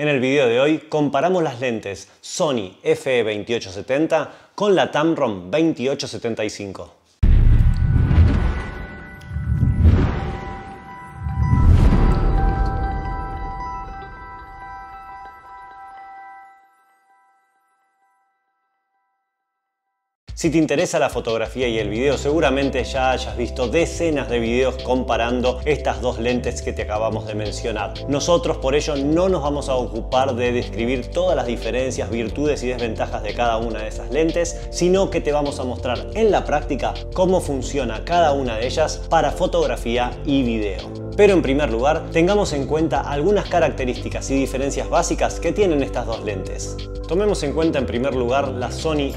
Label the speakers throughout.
Speaker 1: En el video de hoy comparamos las lentes Sony FE2870 con la Tamron 2875. Si te interesa la fotografía y el video, seguramente ya hayas visto decenas de videos comparando estas dos lentes que te acabamos de mencionar. Nosotros por ello no nos vamos a ocupar de describir todas las diferencias, virtudes y desventajas de cada una de esas lentes, sino que te vamos a mostrar en la práctica cómo funciona cada una de ellas para fotografía y video. Pero en primer lugar, tengamos en cuenta algunas características y diferencias básicas que tienen estas dos lentes. Tomemos en cuenta en primer lugar la Sony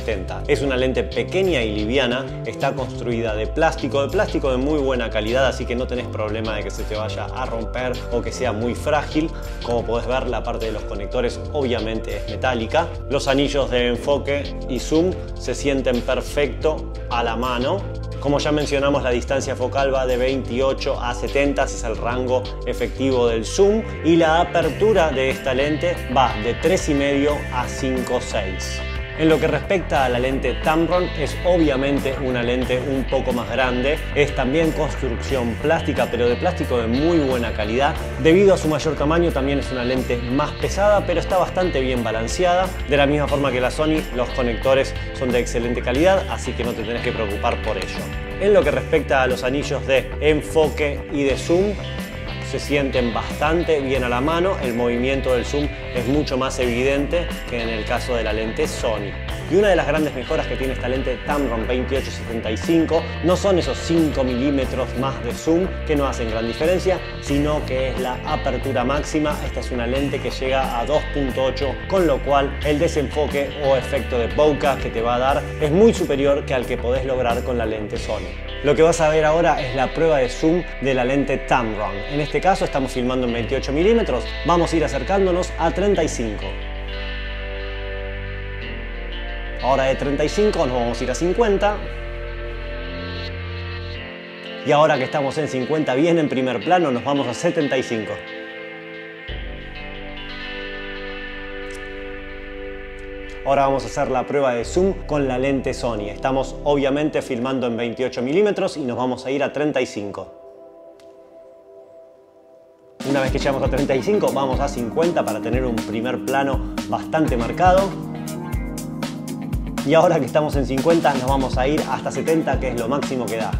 Speaker 1: FE2870. Es una lente pequeña y liviana, está construida de plástico, de plástico de muy buena calidad, así que no tenés problema de que se te vaya a romper o que sea muy frágil. Como podés ver, la parte de los conectores obviamente es metálica. Los anillos de enfoque y zoom se sienten perfecto a la mano como ya mencionamos, la distancia focal va de 28 a 70, ese es el rango efectivo del zoom, y la apertura de esta lente va de 3,5 a 5,6. En lo que respecta a la lente Tamron, es obviamente una lente un poco más grande. Es también construcción plástica, pero de plástico de muy buena calidad. Debido a su mayor tamaño, también es una lente más pesada, pero está bastante bien balanceada. De la misma forma que la Sony, los conectores son de excelente calidad, así que no te tenés que preocupar por ello. En lo que respecta a los anillos de enfoque y de zoom, se sienten bastante bien a la mano, el movimiento del zoom es mucho más evidente que en el caso de la lente Sony. Y una de las grandes mejoras que tiene esta lente Tamron 2875 no son esos 5 milímetros más de zoom que no hacen gran diferencia, sino que es la apertura máxima. Esta es una lente que llega a 2.8, con lo cual el desenfoque o efecto de bokeh que te va a dar es muy superior que al que podés lograr con la lente Sony. Lo que vas a ver ahora es la prueba de zoom de la lente Tamron. En este caso estamos filmando en 28 milímetros, vamos a ir acercándonos a 35. Ahora de 35 nos vamos a ir a 50. Y ahora que estamos en 50 bien en primer plano nos vamos a 75. Ahora vamos a hacer la prueba de zoom con la lente Sony. Estamos obviamente filmando en 28 milímetros y nos vamos a ir a 35. Una vez que llegamos a 35 vamos a 50 para tener un primer plano bastante marcado. Y ahora que estamos en 50 nos vamos a ir hasta 70 que es lo máximo que da.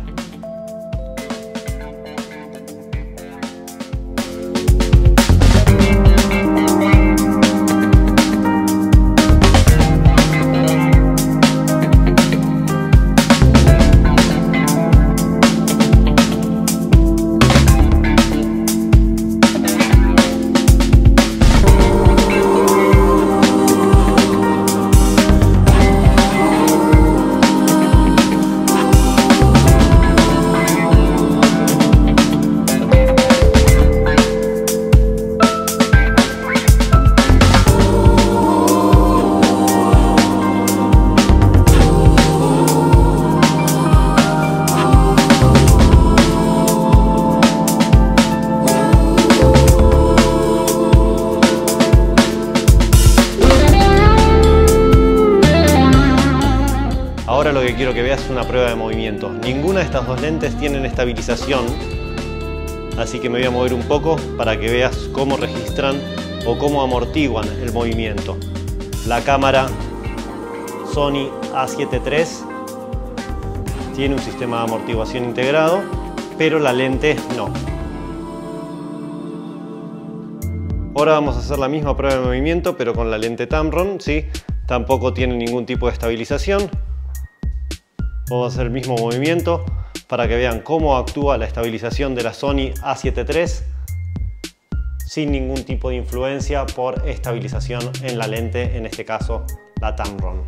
Speaker 1: Lo que quiero que veas es una prueba de movimiento. Ninguna de estas dos lentes tienen estabilización, así que me voy a mover un poco para que veas cómo registran o cómo amortiguan el movimiento. La cámara Sony A7 III tiene un sistema de amortiguación integrado, pero la lente no. Ahora vamos a hacer la misma prueba de movimiento, pero con la lente Tamron, ¿sí? Tampoco tiene ningún tipo de estabilización. Vamos a hacer el mismo movimiento para que vean cómo actúa la estabilización de la Sony A7 III sin ningún tipo de influencia por estabilización en la lente, en este caso la Tamron.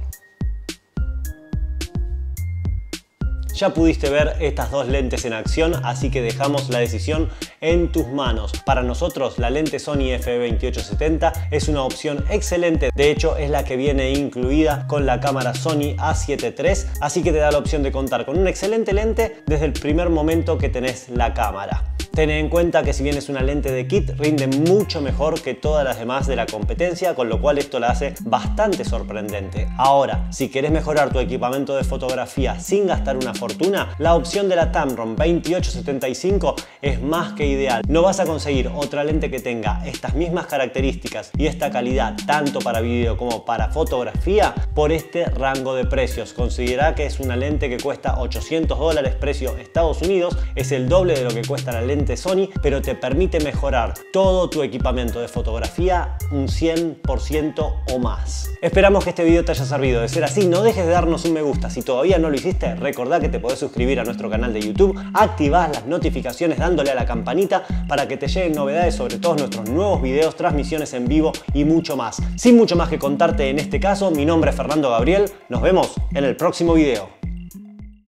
Speaker 1: Ya pudiste ver estas dos lentes en acción, así que dejamos la decisión en tus manos. Para nosotros la lente Sony FE2870 es una opción excelente, de hecho es la que viene incluida con la cámara Sony A7 III, así que te da la opción de contar con una excelente lente desde el primer momento que tenés la cámara. Ten en cuenta que si bien es una lente de kit, rinde mucho mejor que todas las demás de la competencia, con lo cual esto la hace bastante sorprendente. Ahora, si querés mejorar tu equipamiento de fotografía sin gastar una fortuna, la opción de la Tamron 2875 es más que ideal. No vas a conseguir otra lente que tenga estas mismas características y esta calidad tanto para vídeo como para fotografía por este rango de precios. Considera que es una lente que cuesta 800 dólares precio Estados Unidos, es el doble de lo que cuesta la Sony, pero te permite mejorar todo tu equipamiento de fotografía un 100% o más. Esperamos que este video te haya servido. De ser así, no dejes de darnos un me gusta. Si todavía no lo hiciste, recordá que te podés suscribir a nuestro canal de YouTube, activás las notificaciones dándole a la campanita para que te lleguen novedades sobre todos nuestros nuevos videos, transmisiones en vivo y mucho más. Sin mucho más que contarte en este caso, mi nombre es Fernando Gabriel. Nos vemos en el próximo video.